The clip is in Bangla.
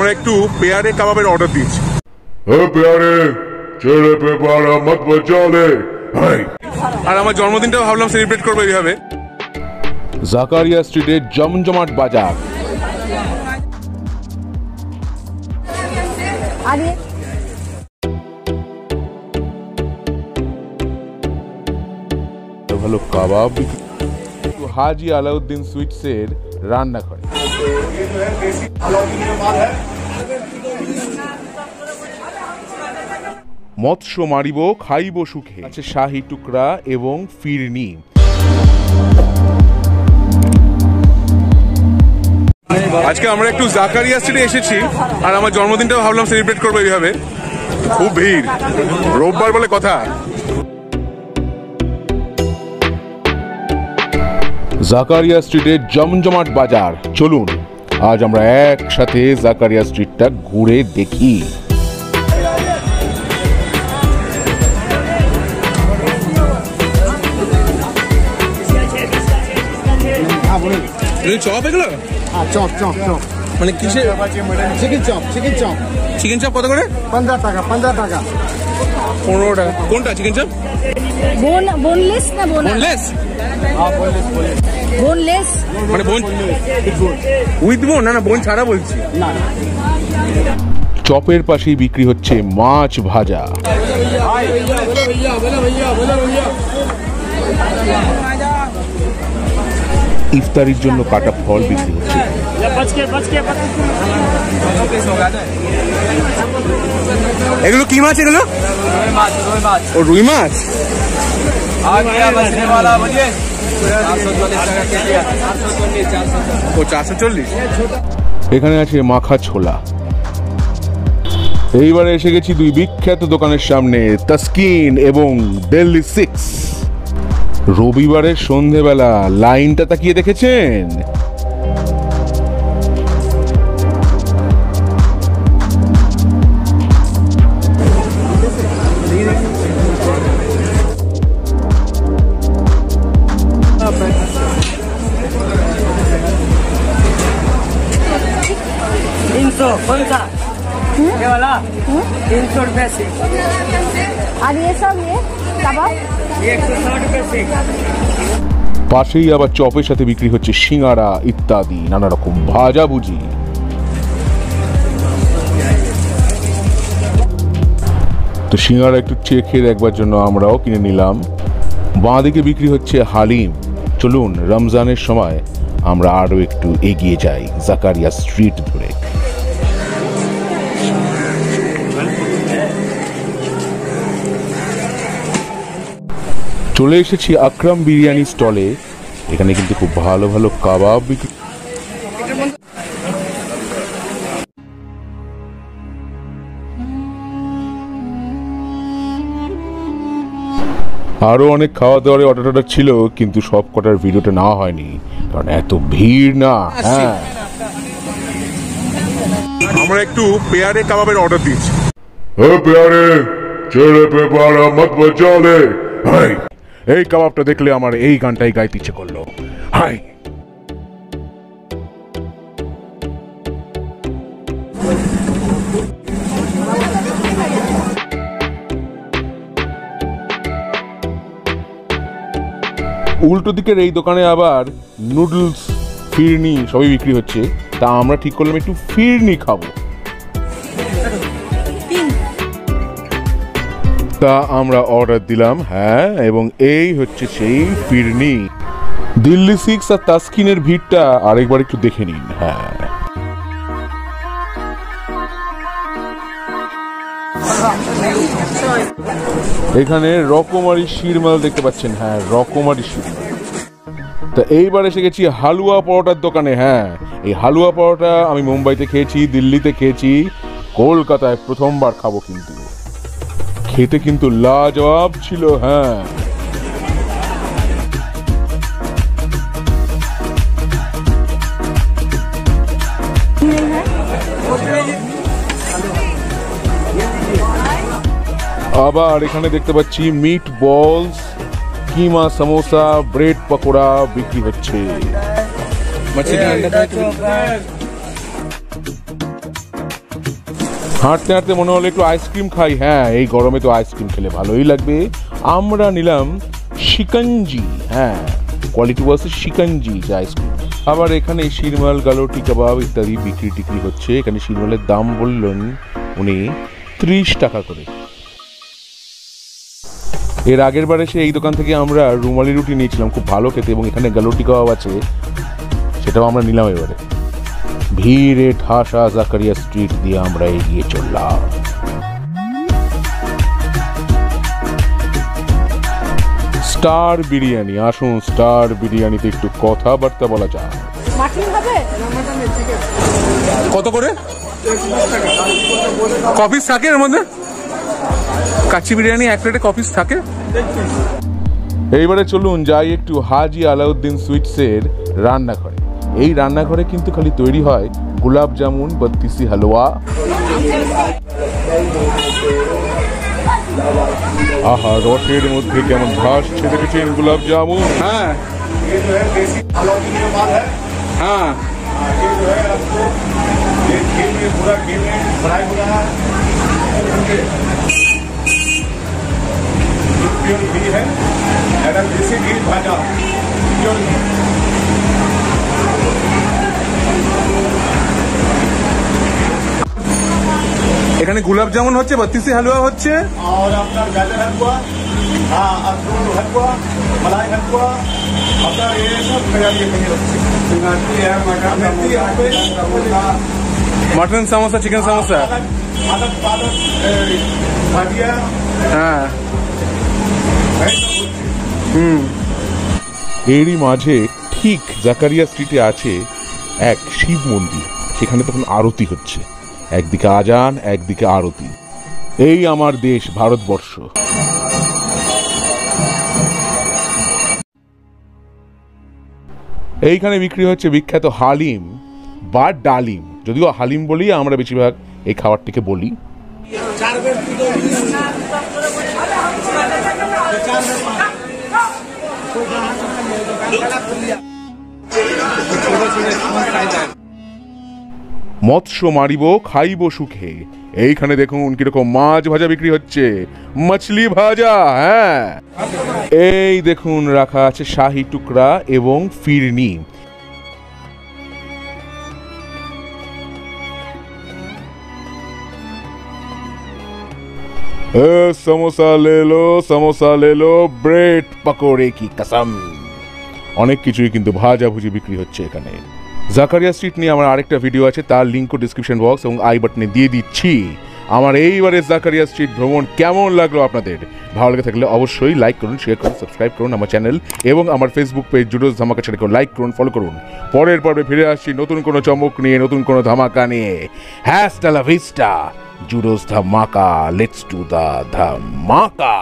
আমরা একটু পেয়ারে কাবাবের অর্ডার দিয়েছি। হ্যাঁ পেয়ারে ছেড়ে পেপার মত চলে আর আমার জন্মদিনটাও ভাবলাম সেলিব্রেট করব এইভাবে। জাকারিয়া স্ট্রিটের জমজমাট বাজার। ভালো কাবাব হাজি আলাউদ্দিন সুইটসের রান্না করে মৎস্য মারিব খাইব সুখে। আছে শাহী টুকরা এবং ফিরনি। আজকে আমরা একটু জাকারিয়া স্ট্রিটে এসেছি আর আমার জন্মদিনটাও ভাবলাম সেলিব্রেট করব এইভাবে। খুব ভিড়। রোববার বলে কথা। জাকারিয়া স্ট্রিটের জমজমাট বাজার। চলুন আজ আমরা একসাথে জাকারিয়া একটা ঘুরে দেখি। চপ হ্যাঁ, চপ চপ চপ। মানে চপ চপ। চিকেন চপ টাকা টাকা। কোনটা চিকেন চপ? বোন হ্যাঁ, মানে বোন উইথ না না বোন ছাড়া বলছি। না। চপের পাশেই বিক্রি হচ্ছে মাছ ভাজা। ইফতারির জন্য কাটা ফল বিক্রি হচ্ছে। এগুলো কি মাছ এগুলো? ও রুই মাছ? ও চারশো চল্লিশ। এখানে আছে মাখা ছোলা। এইবারে এসে গেছি দুই বিখ্যাত দোকানের সামনে, তাস্কিন এবং দিল্লি সিক্স রবিবারের সন্ধেবেলা, লাইনটা তাকিয়ে দেখেছেন? तीन सौ रुपये से আর ये सब ये কাবাব एक सौ साठ रुपये से পাশেই আবার চপের সাথে বিক্রি হচ্ছে সিঙ্গারা ইত্যাদি নানা রকম ভাজাভুজি তো সিঙ্গারা একটু চেখে দেখবার জন্য আমরাও কিনে নিলাম বাঁদিকে বিক্রি হচ্ছে হালিম চলুন রমজানের সময় আমরা আরও একটু এগিয়ে যাই জাকারিয়া স্ট্রিট ধরে চলে এসেছি আকরাম বিরিয়ানি স্টলে। এখানে কিন্তু খুব ভালো ভালো কাবাব বিক্রি আরও অনেক খাওয়া দাওয়ার অর্ডার টর্ডার ছিল কিন্তু সব কটার ভিডিওটা না হয়নি কারণ এত ভিড় না হ্যাঁ। আমরা একটু পেয়ারে কাবাবের অর্ডার দিয়েছি। হে পেয়ারে ছেড়ে পেপারা মত এই কাবাবটা দেখলে আমার এই গানটাই গাইতে ইচ্ছে করল। হাই! উল্টো দিকের এই দোকানে আবার নুডলস, ফিরনি সবই বিক্রি হচ্ছে। তা আমরা ঠিক করলাম একটু ফিরনি খাব। তা আমরা অর্ডার দিলাম হ্যাঁ এবং এই হচ্ছে সেই ফিরনি। দিল্লি সিক্স আর তাস্কিনের ভিড়টা আরেকবার একটু দেখে নিন হ্যাঁ। এখানে রকমারি শিরমাল দেখতে পাচ্ছেন হ্যাঁ রকমারি শিরমাল। তা এইবার এসে গেছি হালুয়া পরোটার দোকানে হ্যাঁ। এই হালুয়া পরোটা আমি মুম্বাইতে খেয়েছি, দিল্লিতে খেয়েছি, কলকাতায় প্রথমবার খাব কিন্তু। খেতে কিন্তু লাজবাব ছিল হ্যাঁ। আবার এখানে দেখতে পাচ্ছি মিট বলস কিমা সমোসা ব্রেড পকোড়া বিক্রি হচ্ছে। হাঁটতে হাঁটতে মনে হলো একটু আইসক্রিম খাই। হ্যাঁ এই গরমে তো আইসক্রিম খেলে ভালোই লাগবে। আমরা নিলাম শিকঞ্জি। হ্যাঁ কোয়ালিটি ওয়াজ শিকঞ্জি যে আইসক্রিম আবার এখানে শিরমাল গালোটি কাবাব ইত্যাদি বিক্রি টিক্রি হচ্ছে। এখানে শিরমালের দাম বললেন উনি ত্রিশ টাকা করে। এর আগের বার এসে এই দোকান থেকে আমরা রুমালি রুটি নিয়েছিলাম, খুব ভালো খেতে, এবং এখানে গালোটি কাবাব আছে। সেটাও আমরা নিলাম এবারে। ভিড়ে ঠাসা জাকারিয়া স্ট্রিট দিয়ে আমরা এগিয়ে চললাম। স্টার বিরিয়ানি আসুন স্টার বিরিয়ানিতে একটু কথাবার্তা বলা যায় কত করে? কপিস থাকে এর মধ্যে? কাচ্চি বিরিয়ানি এক প্লেটে কপিস থাকে? এইবারে চলুন যাই একটু হাজি আলাউদ্দিন সুইটসের রান্নাঘরে। এই রান্নাঘরে কিন্তু খালি তৈরি হয় গোলাপ জামুন বত্তিসি হালুয়া আহা রসের মধ্যে কেমন ভাসছে দেখেছেন গোলাপ জামুন হ্যাঁ হ্যাঁ এখানে গোলাপ জামুন হচ্ছে বত্রিশি হালুয়া হচ্ছে और अपना गाजर हलवा हाँ এখানে গুলাব জামুন হচ্ছে বত্রিশে হালুয়া হচ্ছে? মটন সমোসা চিকেন সমোসা হ্যাঁ হুম এরই মাঝে ঠিক জাকারিয়া স্ট্রিটে আছে এক শিব মন্দির সেখানে তখন আরতি হচ্ছে। একদিকে আজান, একদিকে আরতি। এই আমার দেশ, ভারতবর্ষ। এইখানে বিক্রি হচ্ছে বিখ্যাত হালিম বা ডালিম। যদিও হালিম বলি আমরা বেশিরভাগ এই খাবারটিকে বলি। মৎস্য মারিব, খাইব সুখে। এইখানে দেখুন কীরকম মাছ ভাজা বিক্রি হচ্ছে। মাছলি ভাজা হ্যাঁ। এই দেখুন, রাখা আছে শাহি টুকরা এবং ফিরনি। সমোসা লে সমোসা লেলো ব্রেড পাকোড়ে কি কসম। অনেক কিছুই কিন্তু ভাজাভুজি বিক্রি হচ্ছে এখানে। জাকারিয়া স্ট্রিট নিয়ে আমার আরেকটা ভিডিও আছে, তার লিঙ্কও ডিসক্রিপশন বক্স এবং আই বাটনে দিয়ে দিচ্ছি। আমার এইবারে জাকারিয়া স্ট্রিট ভ্রমণ কেমন লাগল আপনাদের? ভালো লেগে থাকলে অবশ্যই লাইক করুন শেয়ার করুন সাবস্ক্রাইব করুন আমার চ্যানেল এবং আমার ফেসবুক পেজ জুডোস ধামাকা চ্যানেলকে লাইক করুন ফলো করুন। পরের পর্বে ফিরে আসছি নতুন কোনো চমক নিয়ে, নতুন কোনো ধামাকা নিয়ে। হ্যাস্টালা ভিস্টা জুডোস ধামাকা লেটস টু দা ধামাকা